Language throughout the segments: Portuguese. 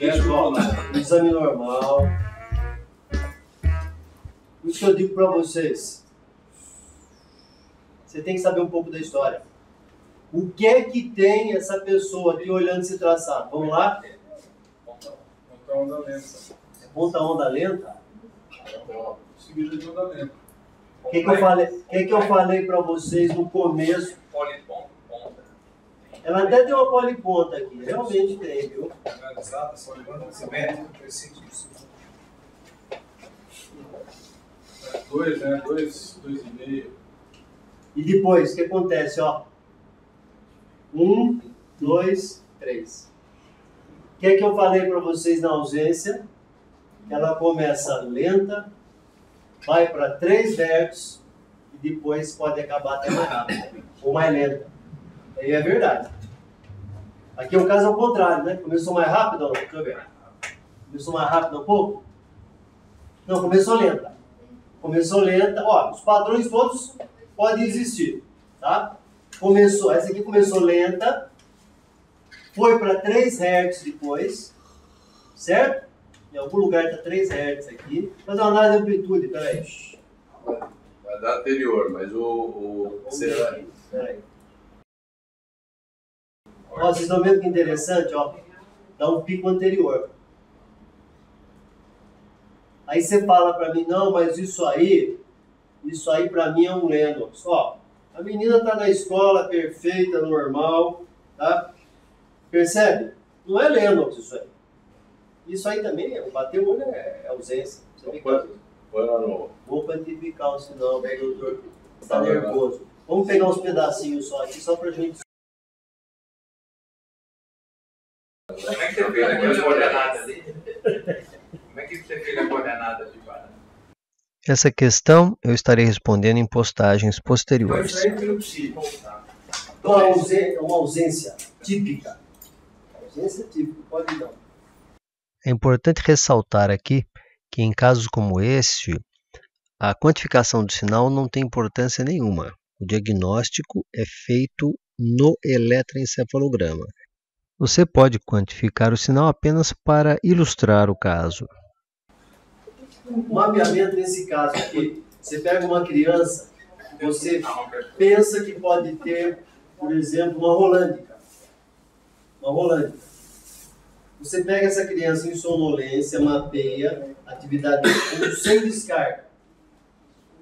Médico, ó, exame normal. Por isso que eu digo para vocês. Você tem que saber um pouco da história. O que é que tem essa pessoa aqui olhando esse traçado? Vamos lá? Ponta onda lenta. Ponta onda lenta? Seguida de onda lenta. O que, que eu falei, que que eu falei para vocês no começo? Poliponta. Ela até tem uma poliponta aqui, realmente tem, viu? Finalizada, só levando simétrico, preciso. Dois, né? Dois, dois e meio. E depois, o que acontece, ó? Um, dois, três. O que é que eu falei para vocês na ausência? Ela começa lenta, vai para 3 Hz e depois pode acabar até mais rápido, ou mais lenta. Aí é verdade. Aqui é o caso ao contrário, né? Começou mais rápido ou não? Deixa eu ver. Começou mais rápido um pouco? Não, começou lenta. Começou lenta. Ó, os padrões todos podem existir, tá? Começou, essa aqui começou lenta, foi para 3 Hz depois, certo? Em algum lugar está 3 Hz aqui. Fazer uma análise de amplitude, peraí. Vai dar anterior, mas o. o aqui, peraí. Ó, vocês estão vendo que interessante, ó? Dá um pico anterior. Aí você fala para mim, não, mas isso aí, isso aí para mim é um Lennox. Ó, a menina tá na escola perfeita, normal, tá? Percebe? Não é Lennox isso aí. Isso aí também, é, bater o olho é, é ausência. Você no. Vou quantificar o sinal, doutor? Está nervoso. Vamos pegar uns pedacinhos só aqui, só pra gente. Como é que você fez aquela coordenada ali? Como é que você fez a coordenada de Guarani? Essa questão eu estarei respondendo em postagens Então, posteriores. é possível. Então, ausência, uma ausência típica. Ausência típica, pode não. É importante ressaltar aqui que em casos como este, a quantificação do sinal não tem importância nenhuma. O diagnóstico é feito no eletroencefalograma. Você pode quantificar o sinal apenas para ilustrar o caso. O mapeamento nesse caso aqui, você pega uma criança, você pensa que pode ter, por exemplo, uma rolândica. Uma rolândica. Você pega essa criança em sonolência, mapeia, atividade sem descarga.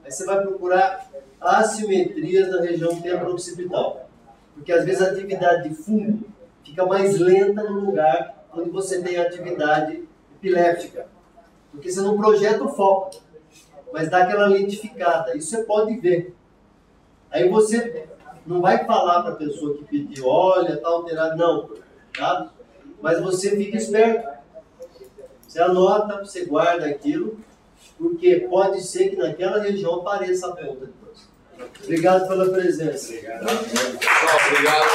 Aí você vai procurar assimetrias na região temporo-occipital. Porque às vezes a atividade de fundo fica mais lenta no lugar onde você tem atividade epiléptica. Porque você não projeta o foco, mas dá aquela lentificada. Isso você pode ver. Aí você não vai falar para a pessoa que pediu, olha, está alterado. Não, tá? Mas você fica esperto. Você anota, você guarda aquilo, porque pode ser que naquela região apareça a ponta depois. Obrigado pela presença. Obrigado. Obrigado.